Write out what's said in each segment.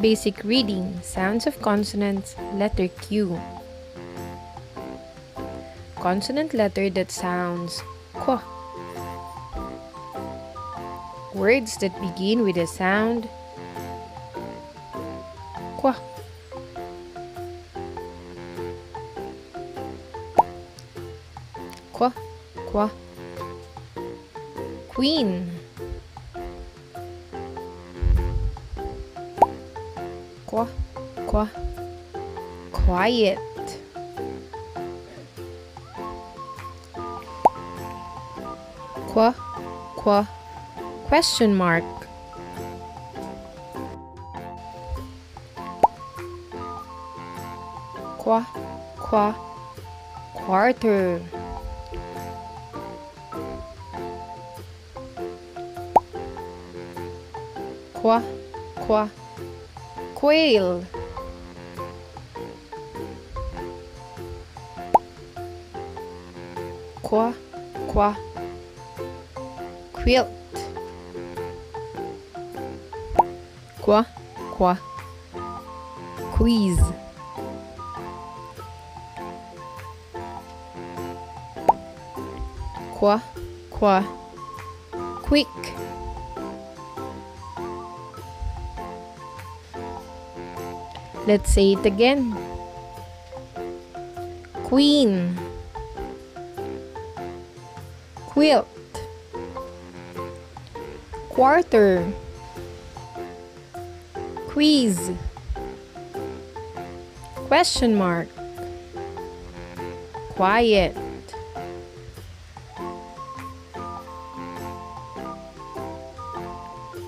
Basic reading Sounds of consonants, letter Q. Consonant letter that sounds Qu. Words that begin with a sound Qu. Qu, Qu. Queen. Qu, Qu. Quiet. Qu, Qu. Question mark. Qu, Qu. Quarter. Qu, Qu. Quail. Qu, Qu. Quilt. Qu, Qu. Quiz. Qu, Qu. Quick. Let's say it again. Queen. Quilt. Quarter. Quiz. Question mark. Quiet.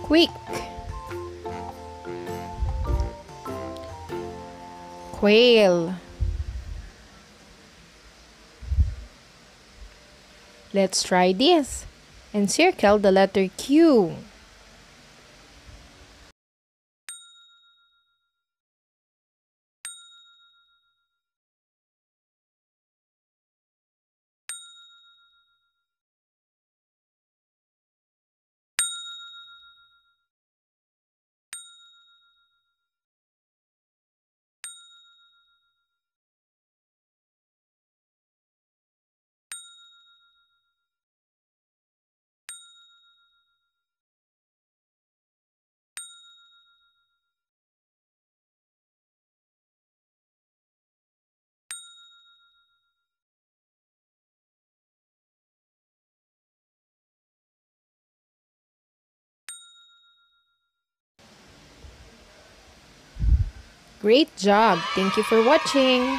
Quick. Quail. Let's try this. Encircle the letter Q. Great job! Thank you for watching!